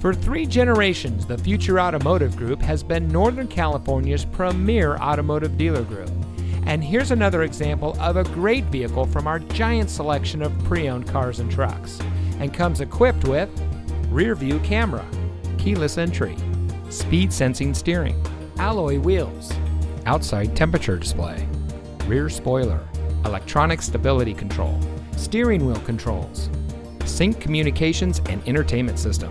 For three generations, the Future Automotive Group has been Northern California's premier automotive dealer group. And here's another example of a great vehicle from our giant selection of pre owned cars and trucks. And comes equipped with rear view camera, keyless entry, speed sensing steering, alloy wheels, outside temperature display, rear spoiler, electronic stability control, steering wheel controls, sync communications and entertainment system,